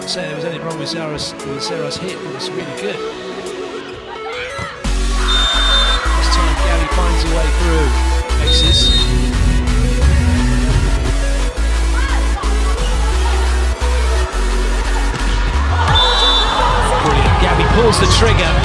can't say there was anything wrong with Sarah's, with Sarah's hit. It was really good. This time Gabi finds a way through. Aces. Pulls the trigger.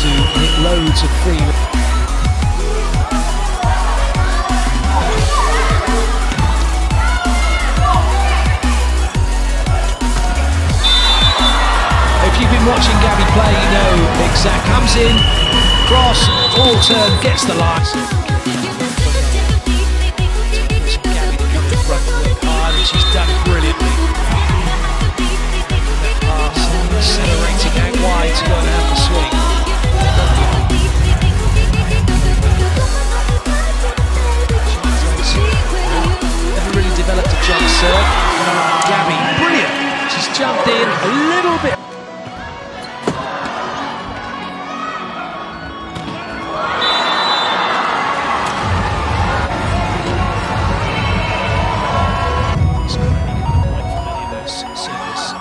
To hit loads of free. If you've been watching Gabi play, you know exact comes in, cross, all turn, gets the line. Service.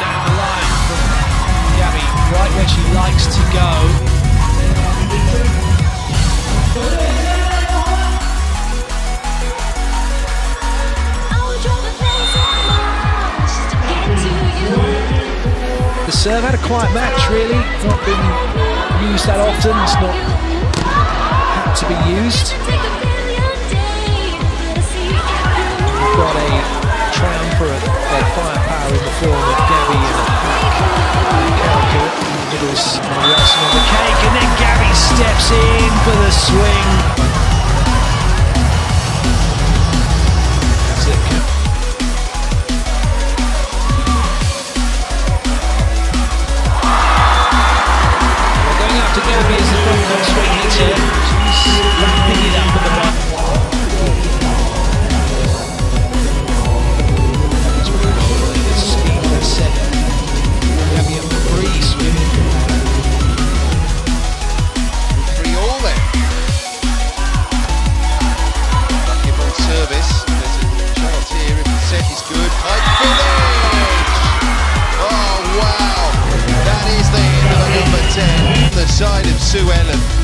Down the line from Gabi, right where she likes to go. The serve had a quiet match, really. Not been used that often. It's not had to be used. Side of Sue Ellen.